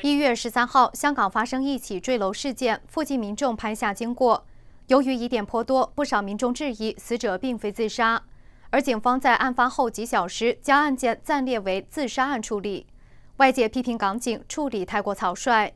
一月十三号，香港发生一起坠楼事件，附近民众拍下经过。由于疑点颇多，不少民众质疑死者并非自杀，而警方在案发后几小时将案件暂列为自杀案处理。外界批评港警处理太过草率。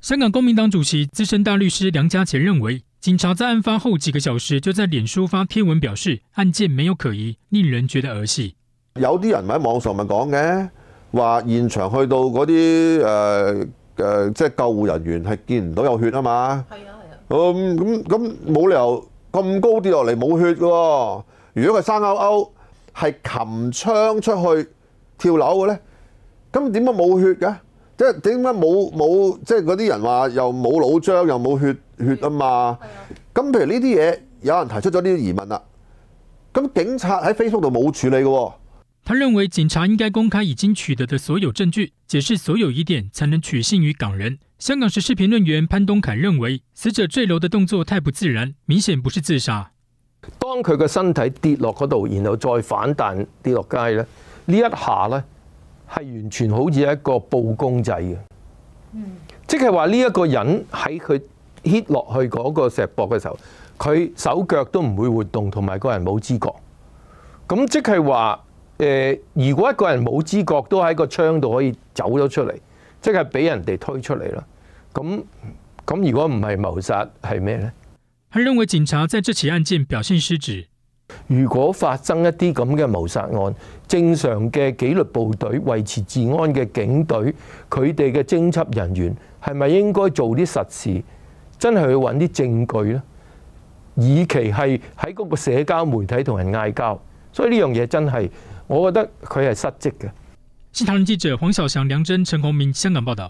香港公民党主席资深大律师梁家杰认为，警察在案发后几个小时就在脸书发贴文表示案件没有可疑，令人觉得儿戏。有啲人喺網上咪講嘅。話現場去到嗰啲誒誒，即係救護人員係見唔到有血啊嘛。係啊係啊。咁咁咁冇理由咁高跌落嚟冇血嘅喎。如果佢生勾勾係擒槍出去跳樓嘅咧，咁點解冇血嘅？即係點解冇冇即係嗰啲人話又冇腦漿又冇血血啊嘛？咁譬如呢啲嘢，有人提出咗呢啲疑問啦。咁警察喺 Facebook 度冇處理嘅喎。他认为警察应该公开已经取得的所有证据，解释所有疑点，才能取信于港人。香港时事评论员潘东凯认为，死者坠楼的动作太不自然，明显不是自杀。当佢个身体跌落嗰度，然后再反弹跌落街咧，呢一下咧系完全好似一个布公仔嘅。嗯，即系话呢一个人喺佢 hit 落去嗰个石膊嘅时候，佢手脚都唔会活动，同埋个人冇知觉。咁即系话。誒，如果一個人冇知覺，都喺個窗度可以走咗出嚟，即係俾人哋推出嚟啦。咁咁，如果唔係謀殺，係咩呢？他認為警察在這起案件表現失職。如果發生一啲咁嘅謀殺案，正常嘅紀律部隊維持治安嘅警隊，佢哋嘅偵緝人員係咪應該做啲實事，真係去揾啲證據呢？以其係喺嗰個社交媒體同人嗌交，所以呢樣嘢真係。我觉得佢系失职嘅。新唐人记者黄晓翔、梁真、陈宏明，香港报道。